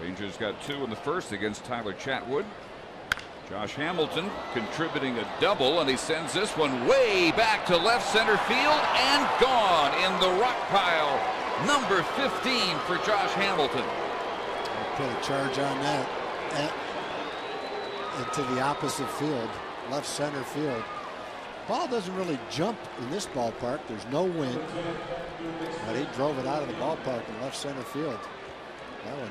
Rangers got two in the first against Tyler Chatwood. Josh Hamilton contributing a double, and he sends this one way back to left center field and gone in the rock pile. Number 15 for Josh Hamilton. Put a charge on that at, into the opposite field, left center field. Ball doesn't really jump in this ballpark. There's no wind, but he drove it out of the ballpark in left center field. That one